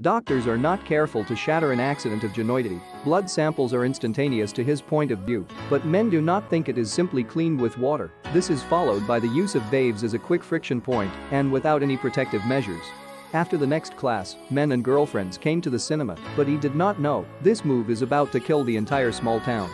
Doctors are not careful to shatter an accident of genuity. Blood samples are instantaneous to his point of view, but men do not think it is simply cleaned with water. This is followed by the use of waves as a quick friction point and without any protective measures. After the next class, men and girlfriends came to the cinema, but he did not know this move is about to kill the entire small town.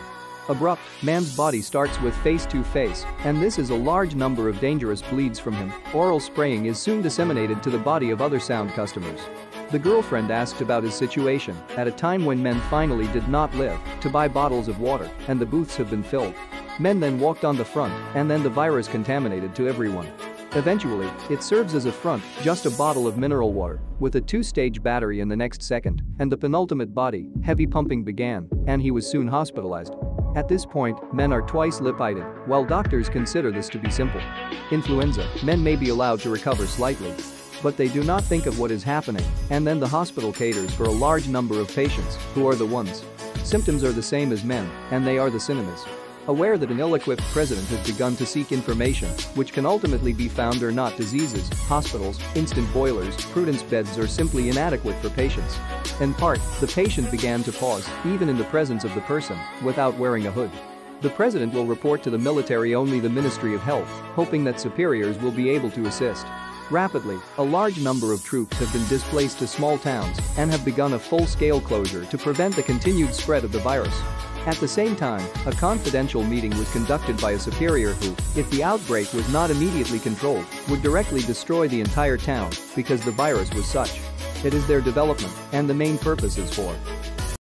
Abrupt, man's body starts with face-to-face, and this is a large number of dangerous bleeds from him. Oral spraying is soon disseminated to the body of other sound customers. The girlfriend asked about his situation at a time when men finally did not live to buy bottles of water and the booths have been filled. Men then walked on the front and then the virus contaminated to everyone. Eventually, it serves as a front, just a bottle of mineral water, with a two-stage battery in the next second, and the penultimate body, heavy pumping began, and he was soon hospitalized. At this point, men are twice lipided, while doctors consider this to be simple. Influenza, men may be allowed to recover slightly. But they do not think of what is happening, and then the hospital caters for a large number of patients, who are the ones. Symptoms are the same as men, and they are the cinemas. Aware that an ill-equipped president has begun to seek information, which can ultimately be found or not diseases, hospitals, instant boilers, prudence beds are simply inadequate for patients. In part, the patient began to pause, even in the presence of the person, without wearing a hood. The president will report to the military only the Ministry of Health, hoping that superiors will be able to assist. Rapidly, a large number of troops have been displaced to small towns and have begun a full-scale closure to prevent the continued spread of the virus. At the same time, a confidential meeting was conducted by a superior who, if the outbreak was not immediately controlled, would directly destroy the entire town because the virus was such. It is their development and the main purpose is for